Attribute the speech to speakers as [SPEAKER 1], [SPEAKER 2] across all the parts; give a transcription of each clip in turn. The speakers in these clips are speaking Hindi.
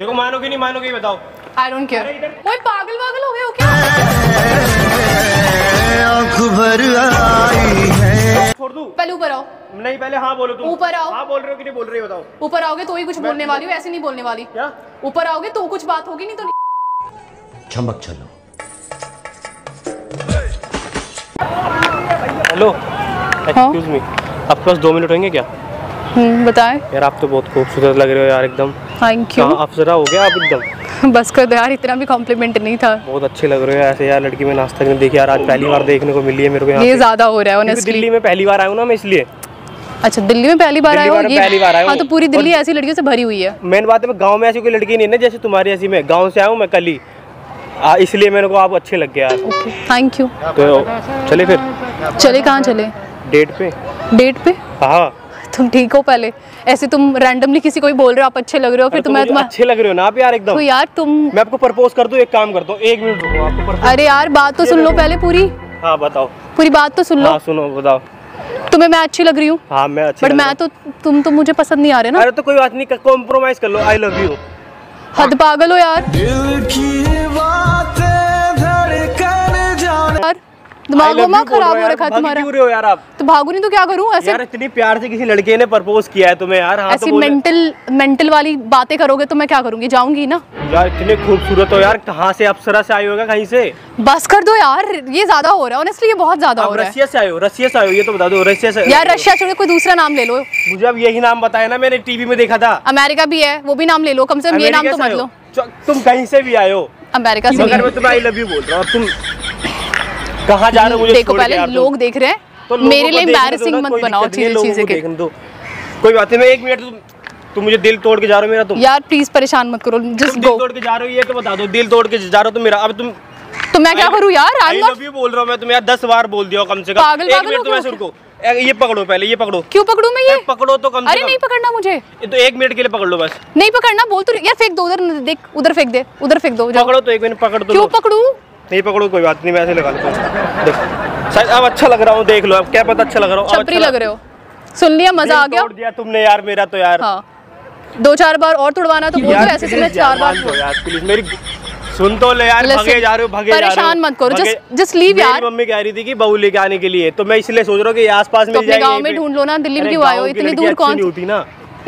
[SPEAKER 1] देखो मानोगे नहीं मानोगे बताओ।
[SPEAKER 2] आई डोंट केयर ओए पागल पागल हो गए हो क्या?
[SPEAKER 3] आँख भर आई है।
[SPEAKER 1] छोड़ दूँ?
[SPEAKER 2] पहले ऊपर आओ।
[SPEAKER 1] नहीं पहले हाँ बोलो तुम।
[SPEAKER 2] ऊपर आओ।
[SPEAKER 1] हाँ बोल रहे हो कि नहीं बोल रही हो बताओ।
[SPEAKER 2] ऊपर आओगे तो ही कुछ बोलने वाली हो ऐसे नहीं बोलने वाली।
[SPEAKER 1] क्या?
[SPEAKER 2] ऊपर आओगे तो कुछ बात होगी नहीं तो
[SPEAKER 3] चमक चलो।
[SPEAKER 1] हेलो एक्सक्यूज मी आपके पास दो मिनट होंगे क्या?
[SPEAKER 2] बताएँ।
[SPEAKER 1] यार आप तो बहुत खूबसूरत लग रहे हो यार एकदम।
[SPEAKER 2] थैंक यू
[SPEAKER 1] अफसरा हो गया आप एकदम?
[SPEAKER 2] बस कर दो यार इतना भी कॉम्प्लीमेंट नहीं था।
[SPEAKER 1] बहुत अच्छे लग रहे हो ऐसे यार लड़की में तक नहीं देखी यार आज पहली बार देखने को मिली है मेरे को यहाँ
[SPEAKER 2] ये ज़्यादा हो रहा है ऑनेस्टली
[SPEAKER 1] दिल्ली में पहली बार आया हूँ ना मैं इसलिए।
[SPEAKER 2] अच्छा दिल्ली में पहली बार
[SPEAKER 1] दिल्ली
[SPEAKER 2] हो? ये
[SPEAKER 1] पहली बार आया
[SPEAKER 2] हाँ तो पूरी दिल्ली ऐसी लड़कियों से भरी हुई है।
[SPEAKER 1] मेन बात है मैं गाँव में ऐसी कोई लड़की नहीं है ना जैसे तुम्हारी ऐसी मैं गाँव से आया हूँ मैं कल ही। इसलिए मेरे को आप अच्छे लग गए यार।
[SPEAKER 2] ओके थैंक यू
[SPEAKER 1] तो चले फिर।
[SPEAKER 2] चले कहाँ चले?
[SPEAKER 1] डेट पे।
[SPEAKER 2] डेट पे?
[SPEAKER 1] हाँ।
[SPEAKER 2] तुम ठीक हो पहले? ऐसे तुम रैंडमली किसी को भी बोल रहे हो आप अच्छे लग रहे हो फिर
[SPEAKER 1] अरे
[SPEAKER 2] तुम्हें
[SPEAKER 1] मुझे अच्छे लग रहे हो ना आप यार एकदम।
[SPEAKER 2] तो यार तुम
[SPEAKER 1] मैं आपको प्रपोज कर दूँ एक काम करता हूँ एक मिनट रुको आपको
[SPEAKER 2] अरे यार बात तो सुन लो पहले पूरी।
[SPEAKER 1] हाँ बताओ।
[SPEAKER 2] पूरी बात तो सुन लो।
[SPEAKER 1] हाँ सुनो बताओ।
[SPEAKER 2] तुम्हें मैं अच्छी लग रही हूँ।
[SPEAKER 1] हाँ मैं अच्छी
[SPEAKER 2] बट मैं तो तुम तो मुझे पसंद नहीं आ रहे ना।
[SPEAKER 1] अरे तो कोई बात नहीं कॉम्प्रोमाइज कर लो आई लव यू
[SPEAKER 2] हद पागल हो यार। दिमाग वमाग खराब हो रखा है तुम्हारा।
[SPEAKER 1] क्यों रहे हो यार आप?
[SPEAKER 2] तो भागू नहीं तो क्या करूँ? ऐसे
[SPEAKER 1] यार इतनी प्यार से किसी लड़के ने प्रपोज किया है तुम्हें यार हाँ तो
[SPEAKER 2] ऐसी मेंटल मेंटल वाली बातें करोगे तो मैं क्या करूँगी? जाऊँगी ना।
[SPEAKER 1] यार इतने खूबसूरत हो यार कहाँ से अप्सरा से आए होगा कहीं से?
[SPEAKER 2] बस कर दो यार ये ज़्यादा हो रहा है। ऑनेस्टली ये बहुत ज़्यादा हो रहा है।
[SPEAKER 1] रशिया से आयो रशिया से हो ये तो बता दो रशिया से
[SPEAKER 2] यार रशिया छोड़ कोई दूसरा नाम ले लो।
[SPEAKER 1] मुझे अब यही नाम बताया ना मैंने टीवी में देखा था।
[SPEAKER 2] अमेरिका भी है वो भी नाम ले लो कम से कम ये नाम तो मत लो।
[SPEAKER 1] तुम कहीं से भी आयो
[SPEAKER 2] अमेरिका से
[SPEAKER 1] मगर मैं तुम्हें आई लव यू बोल रहा हूँ तुम कहाँ जा रहे हो? मुझे
[SPEAKER 2] देखो पहले लोग देख रहे
[SPEAKER 1] तो
[SPEAKER 2] हैं
[SPEAKER 1] लोगों
[SPEAKER 2] मेरे लिए
[SPEAKER 1] देखने दो
[SPEAKER 2] एम्बैरसिंग मत बनाओ चीज़ें चीज़ें
[SPEAKER 1] के दो। कोई बात नहीं मैं एक मिनट तुम तुम मुझे दिल तोड़ के जा रहे हो मेरा तुम
[SPEAKER 2] यार प्लीज़ परेशान मत करो जस्ट गो
[SPEAKER 1] दिल तोड़ के जा रहे हो ये तो बता दो दिल तोड़ के जा रहे हो तो मेरा अब तुम
[SPEAKER 2] तो मैं क्या करूँ यार? आई
[SPEAKER 1] लव यू बोल रहा हूँ मैं तुम्हें यार दस बार बोल दिया कम से कम।
[SPEAKER 2] पागल-
[SPEAKER 1] एक मिनट
[SPEAKER 2] हो
[SPEAKER 1] तुम
[SPEAKER 2] गए
[SPEAKER 1] रुको ये पकड़ो पहले ये पकड़ो।
[SPEAKER 2] क्यों पकड़ू मैं ये?
[SPEAKER 1] पकड़ो तो कम
[SPEAKER 2] अरे नहीं पकड़ना मुझे।
[SPEAKER 1] ये तो एक मिनट के लिए पकड़ लो बस।
[SPEAKER 2] नहीं पकड़ना बोल तो यार फेंक दो उधर देख उधर फेंक दे उधर फेंक दो
[SPEAKER 1] पकड़ो तो एक मिनट पकड़ तो
[SPEAKER 2] क्यों पकड़ू?
[SPEAKER 1] नहीं पकड़ो कोई बात नहीं मैं ऐसे लगा लेता हूँ। देख शायद अब अच्छा लग रहा हूँ देख लो अब क्या पता अच्छा लग रहा हूँ
[SPEAKER 2] छपरी
[SPEAKER 1] अच्छा
[SPEAKER 2] लग रहे हो। सुन लिया मज़ा आ गया।
[SPEAKER 1] तोड़ दिया तुमने यार मेरा तो यार।
[SPEAKER 2] हाँ। दो चार बार और तुड़वाना तो बोल
[SPEAKER 1] यार
[SPEAKER 2] ऐसे से मैं चार बार
[SPEAKER 1] यार मेरी सुन तो ले यार भगे जा रहे हो भगे जा रहे हो।
[SPEAKER 2] परेशान मत करो,
[SPEAKER 1] भगे-
[SPEAKER 2] just- just leave
[SPEAKER 1] मेरी
[SPEAKER 2] यार।
[SPEAKER 1] मम्मी कह रही थी कि बहू लेके आने के लिए तो मैं इसलिए सोच रहा हूँ कि आसपास
[SPEAKER 2] तो
[SPEAKER 1] मिल
[SPEAKER 2] अपने गाँव में ढूंढ लो ना दिल्ली में क्यों आए हो? इतनी दूर कौन
[SPEAKER 1] होती ना।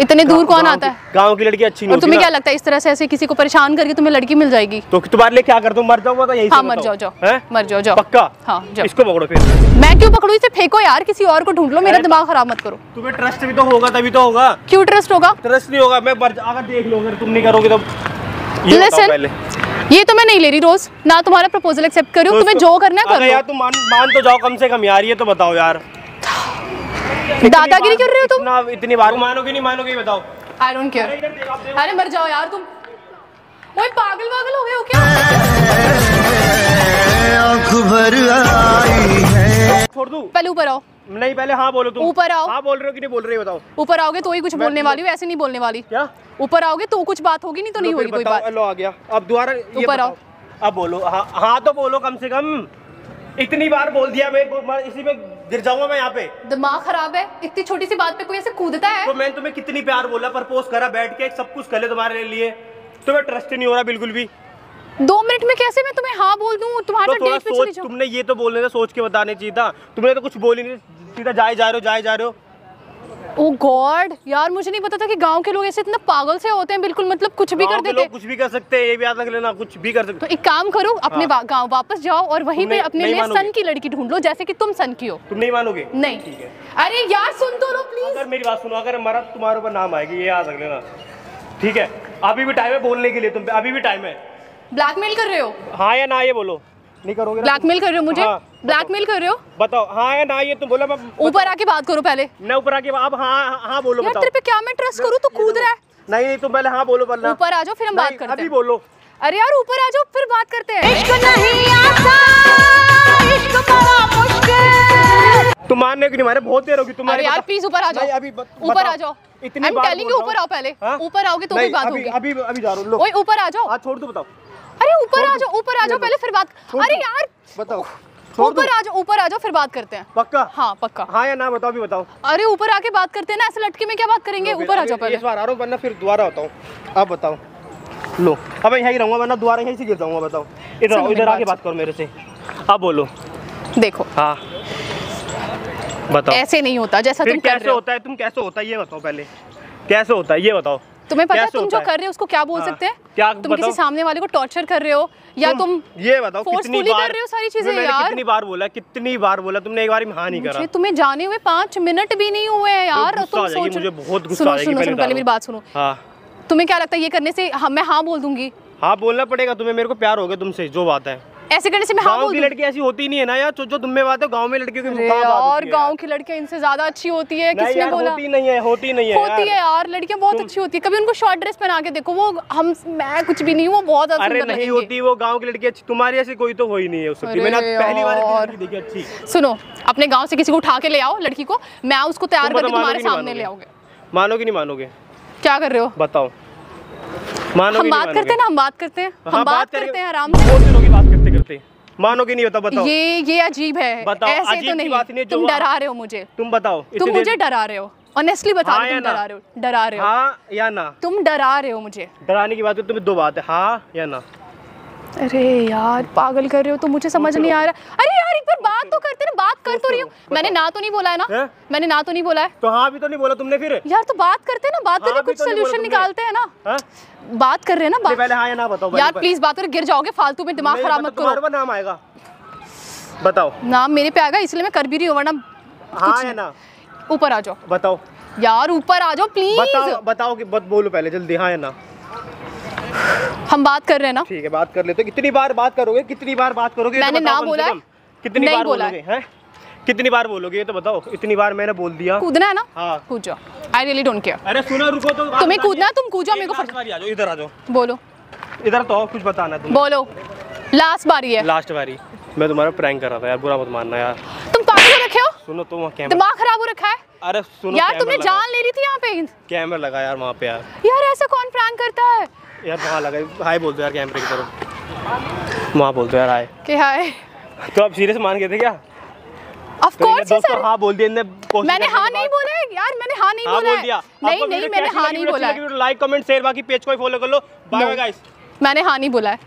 [SPEAKER 2] इतने दूर कौन आता है?
[SPEAKER 1] गाँव की लड़की अच्छी नहीं
[SPEAKER 2] और तुम्हें क्या लगता है इस तरह से ऐसे किसी को परेशान करके तुम्हें लड़की मिल जाएगी?
[SPEAKER 1] तो तुम्हारे लिए क्या कर दूँ? मर जाऊँगा तो यही
[SPEAKER 2] हाँ मर जाओ जाओ। मर जाओ जाओ।
[SPEAKER 1] पक्का?
[SPEAKER 2] हाँ
[SPEAKER 1] इसको पकड़ो फिर।
[SPEAKER 2] मैं क्यों पकड़ू? इसे फेंको यार किसी और को ढूंढ लो मेरा दिमाग खराब मत करो।
[SPEAKER 1] तुम्हें ट्रस्ट भी तो होगा तभी तो होगा।
[SPEAKER 2] क्यों ट्रस्ट होगा?
[SPEAKER 1] ट्रस्ट नहीं होगा मैं मर अगर देख लो अगर तुम नहीं करोगे तो ये
[SPEAKER 2] तो मैं नहीं ले रही रोज ना तुम्हारा प्रपोजल एक्सेप्ट कर
[SPEAKER 1] तो
[SPEAKER 2] तुम्हें जो करना है कर
[SPEAKER 1] यार तुम मान मान तो जाओ कम से कम यार ये तो बताओ यार।
[SPEAKER 2] दादागिरी कर रहे हो तुम?
[SPEAKER 1] इतना इतनी बार मानोगे नहीं मानोगे बताओ।
[SPEAKER 2] आई डोंट केयर अरे मर जाओ यार तुम। ओए पागल पागल हो गए हो क्या?
[SPEAKER 3] आँख भर आई है।
[SPEAKER 1] छोड़ दूँ?
[SPEAKER 2] पहले ऊपर आओ।
[SPEAKER 1] नहीं पहले हाँ बोलो तुम।
[SPEAKER 2] ऊपर आओ।
[SPEAKER 1] हाँ बोल रहे हो कि नहीं बोल रहे हो बताओ।
[SPEAKER 2] ऊपर आओगे तो ही कुछ बोलने वाली हो ऐसे नहीं बोलने वाली।
[SPEAKER 1] क्या?
[SPEAKER 2] ऊपर आओगे तो कुछ बात होगी नहीं तो नहीं होगी कोई बात।
[SPEAKER 1] लो आ गया। अब दोबारा
[SPEAKER 2] ऊपर आओ।
[SPEAKER 1] अब बोलो। हाँ हाँ तो बोलो कम से कम। इतनी बार बोल दिया मैं इसी में गिर जाऊँगा मैं यहाँ पे।
[SPEAKER 2] दिमाग खराब है। इतनी छोटी सी बात पे कोई ऐसे कूदता है?
[SPEAKER 1] तो मैंने तुम्हें कितनी प्यार बोला प्रपोज करा बैठ के सब कुछ कर ले तुम्हारे लिए तुम्हें ट्रस्ट नहीं हो रहा बिल्कुल भी।
[SPEAKER 2] दो मिनट में कैसे मैं तुम्हें हाँ बोल दूँ? तुम्हारा
[SPEAKER 1] तो
[SPEAKER 2] डेट पे चली
[SPEAKER 1] सोच
[SPEAKER 2] जाऊँ।
[SPEAKER 1] तुमने ये तो बोलने था सोच के बताने चाहिए था। तुमने तो कुछ बोली नहीं सीधा जाए जा रहे हो जाए जा रहे हो।
[SPEAKER 2] ओ गॉड यार मुझे नहीं पता था कि गाँव के लोग ऐसे इतना पागल से होते हैं। बिल्कुल मतलब कुछ भी कर देते।
[SPEAKER 1] लोग कुछ भी कर सकते हैं ये भी याद रख लेना कुछ भी कर सकते
[SPEAKER 2] तो एक काम करो अपने
[SPEAKER 1] हाँ।
[SPEAKER 2] गाँव वापस जाओ और वहीं पे अपने लिए सन की लड़की ढूंढ लो जैसे कि तुम सन की हो।
[SPEAKER 1] तुम नहीं मानोगे?
[SPEAKER 2] नहीं।
[SPEAKER 1] ठीक है।
[SPEAKER 2] अरे यार सुन तो लो प्लीज़
[SPEAKER 1] अगर मेरी बात सुनो अगर हमारा तुम्हारे ऊपर नाम आएगी ये याद रख लेना। ठीक है? अभी भी टाइम है बोलने के लिए तुम अभी भी टाइम है।
[SPEAKER 2] ब्लैकमेल कर रहे हो?
[SPEAKER 1] हाँ या ना ये बोलो। नहीं करोगे
[SPEAKER 2] ब्लैकमेल कर रहे हो मुझे?
[SPEAKER 1] हाँ,
[SPEAKER 2] ब्लैकमेल कर रहे हो?
[SPEAKER 1] बताओ। हाँ या ना ये तुम बोला मैं
[SPEAKER 2] ऊपर आके बात करो पहले।
[SPEAKER 1] मैं ऊपर आके अब हाँ हाँ, हाँ बोलो
[SPEAKER 2] यार तेरे पे क्या मैं ट्रस्ट करूँ? तो कूद रहा है।
[SPEAKER 1] नहीं नहीं तुम पहले हाँ बोलो पहले
[SPEAKER 2] ऊपर आ जाओ फिर हम बात करते
[SPEAKER 1] अभी बोलो।
[SPEAKER 2] अरे यार ऊपर आ जाओ फिर बात करते हैं।
[SPEAKER 4] इश्क नहीं आता इश्क बड़ा मुश्किल।
[SPEAKER 1] तुम मानने की नहीं मारे बहुत देर होगी तुम्हारे
[SPEAKER 2] यार प्लीज़ ऊपर आ जाओ।
[SPEAKER 1] अभी
[SPEAKER 2] ऊपर आ जाओ।
[SPEAKER 1] इतनी रहा
[SPEAKER 2] ऊपर आओ पहले।
[SPEAKER 1] हाँ?
[SPEAKER 2] ऊपर आओगे तो कोई
[SPEAKER 1] नहीं,
[SPEAKER 2] बात होगी।
[SPEAKER 1] अभी अभी जा रहा हूँ लो।
[SPEAKER 2] ओए ऊपर आ जाओ।
[SPEAKER 1] हाँ छोड़ दो बताओ।
[SPEAKER 2] अरे ऊपर आ जाओ ऊपर आ जाओ पहले फिर बात अरे यार
[SPEAKER 1] बताओ।
[SPEAKER 2] ऊपर आ जाओ ऊपर आ जाओ फिर बात करते हैं।
[SPEAKER 1] पक्का?
[SPEAKER 2] हाँ पक्का।
[SPEAKER 1] हाँ या ना बताओ अभी बताओ।
[SPEAKER 2] अरे ऊपर आके बात करते हैं ना ऐसे लटके में क्या बात करेंगे? ऊपर आ जाओ पहले।
[SPEAKER 1] इस बार आ रहा हूँ वरना फिर दोबारा होता हूँ अब बताओ। लो। अब यहीं रहूँगा वरना दोबारा यहीं से गिर जाऊँगा बताओ। इधर इधर आके
[SPEAKER 2] बात।
[SPEAKER 1] करो मेरे से। अब बोलो।
[SPEAKER 2] देखो।
[SPEAKER 1] हाँ। बताओ।
[SPEAKER 2] ऐसे नहीं होता जैसा तुम
[SPEAKER 1] कैसे होता है तुम कैसे होता है ये बताओ पहले। कैसे होता है ये बताओ।
[SPEAKER 2] तुम्हें पता है तुम जो कर रहे हो उसको क्या बोल
[SPEAKER 1] हाँ,
[SPEAKER 2] सकते हैं?
[SPEAKER 1] क्या
[SPEAKER 2] तुम किसी सामने वाले को टॉर्चर कर रहे हो या तुम
[SPEAKER 1] ये बताओ कितनी बार
[SPEAKER 2] कर रहे हो सारी चीज़ें यार?
[SPEAKER 1] कितनी बार बोला कितनी बार बोला? तुमने एक बार भी हाँ नहीं करा।
[SPEAKER 2] तुम्हें जाने हुए पाँच मिनट भी नहीं हुए हैं यार तुम सोच
[SPEAKER 1] मुझे बहुत गुस्सा
[SPEAKER 2] सुनो सुनो
[SPEAKER 1] पहले।
[SPEAKER 2] मेरी बात सुनो।
[SPEAKER 1] हाँ।
[SPEAKER 2] तुम्हें क्या लगता है ये करने से मैं हाँ बोल दूँगी?
[SPEAKER 1] हाँ बोलना पड़ेगा तुम्हें मेरे को प्यार हो गया तुमसे जो बात है।
[SPEAKER 2] ऐसे करने से मैं हाँ
[SPEAKER 1] की लड़की ऐसी होती नहीं है ना यार जो जो तुम में बात है गाँव में लड़कियों की
[SPEAKER 2] और गाँव की लड़कियाँ इनसे ज़्यादा अच्छी होती है किसने बोला?
[SPEAKER 1] होती नहीं है होती नहीं है
[SPEAKER 2] होती है यार लड़कियाँ बहुत अच्छी होती है। कभी उनको शॉर्ट ड्रेस पहना के देखो वो हम मैं कुछ भी नहीं हूँ वो बहुत
[SPEAKER 1] अरे नहीं होती वो गाँव की लड़की अच्छी तुम्हारी ऐसी कोई तो हो ही नहीं है मैंने पहली बार देखी अच्छी।
[SPEAKER 2] सुनो अपने गाँव से किसी को उठा के ले आओ लड़की को मैं उसको तैयार
[SPEAKER 1] तुम
[SPEAKER 2] करके तुम्हारे सामने ले आओगे।
[SPEAKER 1] मानोगे नहीं मानोगे?
[SPEAKER 2] क्या कर रहे हो?
[SPEAKER 1] बताओ। मानोगे
[SPEAKER 2] हम बात करते हैं ना हम बात करते हैं।
[SPEAKER 1] हाँ,
[SPEAKER 2] हम बात करते हैं आराम से।
[SPEAKER 1] करते करते मानोगे नहीं होता बताओ।
[SPEAKER 2] ये ये अजीब है।
[SPEAKER 1] बताओ,
[SPEAKER 2] ऐसे तो नहीं।
[SPEAKER 1] बात नहीं
[SPEAKER 2] तुम डरा रहे हो मुझे।
[SPEAKER 1] तुम बताओ
[SPEAKER 2] तुम मुझे डरा रहे हो। ऑनेस्टली बता
[SPEAKER 1] हाँ
[SPEAKER 2] तुम? डरा रहे हो डरा रहे हो।
[SPEAKER 1] हाँ या ना?
[SPEAKER 2] तुम डरा रहे हो मुझे।
[SPEAKER 1] डराने की बात है तुम्हें दो बात है हाँ या ना?
[SPEAKER 2] अरे यार पागल कर रहे हो तो मुझे समझ नहीं आ रहा। अरे एक बार बात तो करते ना बात कर तो रही हूँ। मैंने ना तो नहीं बोला है ना। मैंने ना तो नहीं बोला है।
[SPEAKER 1] तो हाँ भी तो नहीं बोला तुमने फिर?
[SPEAKER 2] यार तो बात करते ना बात
[SPEAKER 1] हाँ,
[SPEAKER 2] करके कुछ
[SPEAKER 1] तो
[SPEAKER 2] सोल्यूशन निकालते हैं ना।
[SPEAKER 1] हाँ?
[SPEAKER 2] बात कर रहे हैं ना बात।
[SPEAKER 1] पहले हाँ या ना बताओ
[SPEAKER 2] यार प्लीज़ बात करो गिर जाओगे फालतू में दिमाग खराब मत करो।
[SPEAKER 1] नाम आएगा। बताओ।
[SPEAKER 2] नाम मेरे पे आएगा इसलिए मैं कर भी रही हूँ वरना
[SPEAKER 1] हाँ या ना?
[SPEAKER 2] ऊपर आ जाओ।
[SPEAKER 1] बताओ।
[SPEAKER 2] यार ऊपर आ जाओ प्लीज़
[SPEAKER 1] बताओ बताओ कि बत बोलो पहले जल्दी हाँ या ना?
[SPEAKER 2] हम बात कर रहे हैं ना।
[SPEAKER 1] ठीक है बात कर लेते हैं। कितनी बार बात करोगे? कितनी बार बात करोगे? तो
[SPEAKER 2] मैंने ना बोला है।
[SPEAKER 1] कितनी
[SPEAKER 2] नहीं
[SPEAKER 1] बार
[SPEAKER 2] बोला
[SPEAKER 1] बोलोगे हैं? कितनी बार बोलोगे ये तो बताओ इतनी बार मैंने बोल दिया।
[SPEAKER 2] कूदना है ना?
[SPEAKER 1] हाँ।
[SPEAKER 2] कूद। आई रियली डोंट केयर
[SPEAKER 1] अरे सुनो रुको तो
[SPEAKER 2] तुम्हें कूदना है, तुम कूद मेरे को
[SPEAKER 1] लास्ट बारी आ जाओ इधर आ जाओ।
[SPEAKER 2] बोलो।
[SPEAKER 1] इधर तो कुछ बताना है तुम
[SPEAKER 2] बोलो। लास्ट बारी है।
[SPEAKER 1] लास्ट बारी। मैं तुम्हारा प्रैंक कर रहा था यार बुरा मत मानना यार।
[SPEAKER 2] तुम पागल हो रखे हो?
[SPEAKER 1] सुनो तुम कैमरा
[SPEAKER 2] दिमाग खराब हो रखा है?
[SPEAKER 1] अरे सुनो
[SPEAKER 2] यार तुमने जान ले ली थी यहाँ पे।
[SPEAKER 1] कैमरा लगा यार वहाँ पे यार।
[SPEAKER 2] यार ऐसा कौन प्रैंक करता है?
[SPEAKER 1] यार वहाँ लगा। हाय बोल दो यार कैमरे की तरफ़। वहाँ बोल दो यार हाय।
[SPEAKER 2] कि हाय।
[SPEAKER 1] तो आप सीरियस मान गए थे क्या?
[SPEAKER 2] ऑफ़
[SPEAKER 1] तो
[SPEAKER 2] कोर्स
[SPEAKER 1] दोस्तों हाँ बोल दिया
[SPEAKER 2] मैंने हाँ नहीं बोला है यार मैंने हाँ नहीं
[SPEAKER 1] हाँ
[SPEAKER 2] बोला
[SPEAKER 1] बोल दिया।
[SPEAKER 2] नहीं नहीं मैंने हाँ नहीं बोला
[SPEAKER 1] लाइक कमेंट शेयर बाकी पेज को फॉलो कर लो। बाय बाय गाइस
[SPEAKER 2] मैंने हाँ नहीं बोला है।